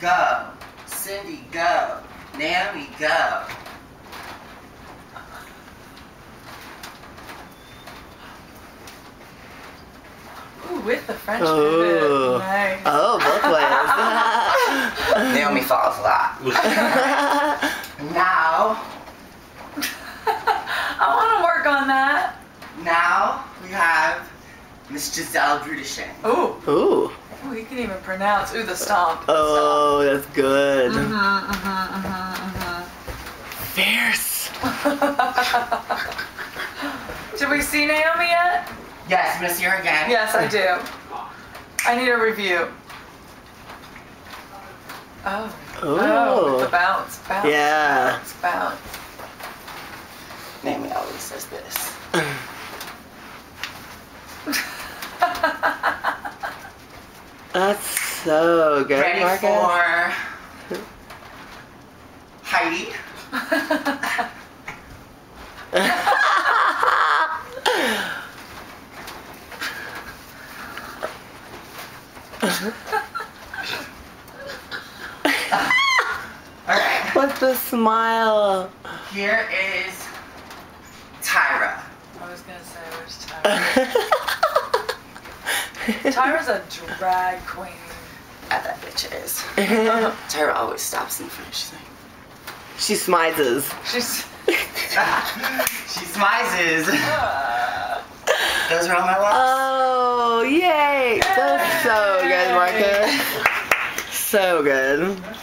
go. Cindy, go. Naomi, go. Ooh, with the French Ooh. pivot. Nice. Oh, both ways. Naomi falls a lot. now, I want to work on that. now we have Miss Giselle Brudishin. Oh. Ooh. Ooh, he can even pronounce. Ooh, the stomp. Oh, that's good. Mm-hmm, mm-hmm, mm-hmm, Fierce. mm-hmm. Did we see Naomi yet? Yes, I'm gonna see her again. Yes, I do. I need a review. Oh. Oh, the bounce, bounce, Yeah. bounce, bounce. Naomi always says this. That's so good, Ready Markus. for Heidi? Alright, With the smile. here is Tyra. I was gonna say, where's Tyra? Tyra's a drag queen. Ah, that bitch is. Tyra always stops in front. She's like, she smizes. She's. she smizes. Uh, Those are all my looks. Oh, yay! That's so good, Markus. So good.